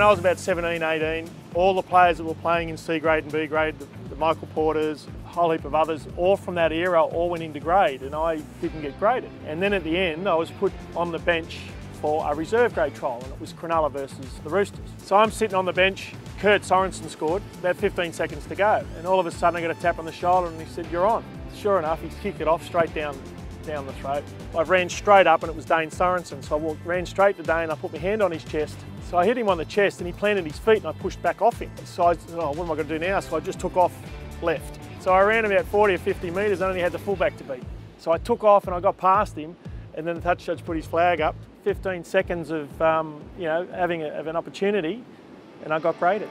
When I was about 17, 18, all the players that were playing in C grade and B grade, the, the Michael Porters, a whole heap of others, all from that era, all went into grade and I didn't get graded. And then at the end, I was put on the bench for a reserve grade trial and it was Cronulla versus the Roosters. So I'm sitting on the bench, Kurt Sorensen scored, about 15 seconds to go. And all of a sudden I got a tap on the shoulder and he said, you're on. Sure enough, he's kicked it off straight down down the throat. I ran straight up and it was Dane Sorensen. So I walked, ran straight to Dane, and I put my hand on his chest. So I hit him on the chest and he planted his feet and I pushed back off him. So I said, oh, what am I going to do now? So I just took off left. So I ran about 40 or 50 metres and only had the fullback to beat. So I took off and I got past him and then the touch judge put his flag up. 15 seconds of, um, you know, having a, of an opportunity and I got graded.